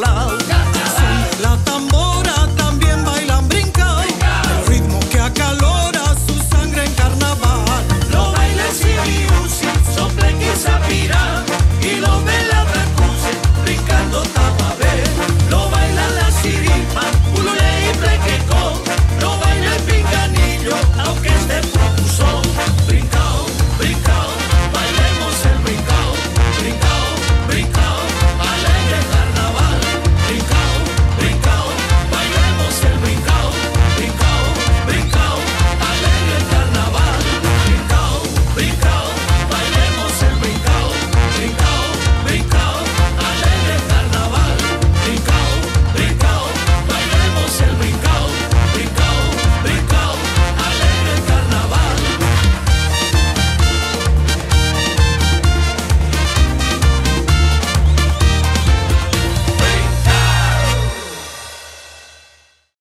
Love.